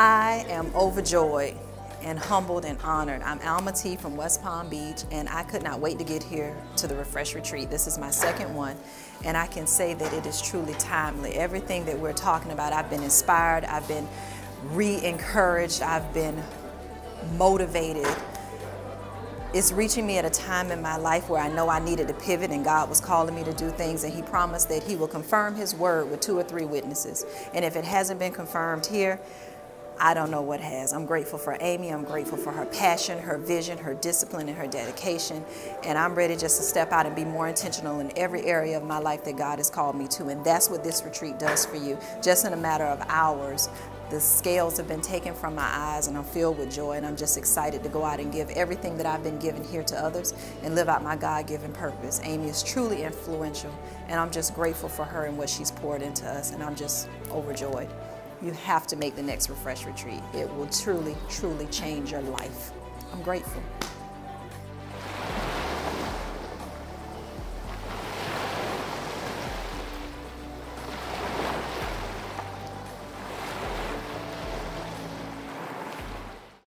am overjoyed and humbled and honored. I'm Alma T from West Palm Beach, and I could not wait to get here to the Refresh Retreat. This is my second one, and I can say that it is truly timely. Everything that we're talking about, I've been inspired, I've been re-encouraged, I've been motivated. It's reaching me at a time in my life where I know I needed to pivot and God was calling me to do things and he promised that he will confirm his word with two or three witnesses. And if it hasn't been confirmed here, I don't know what has. I'm grateful for Amy. I'm grateful for her passion, her vision, her discipline, and her dedication. And I'm ready just to step out and be more intentional in every area of my life that God has called me to. And that's what this retreat does for you. Just in a matter of hours, the scales have been taken from my eyes and I'm filled with joy and I'm just excited to go out and give everything that I've been given here to others and live out my God-given purpose. Amy is truly influential and I'm just grateful for her and what she's poured into us and I'm just overjoyed. You have to make the next Refresh Retreat. It will truly, truly change your life. I'm grateful.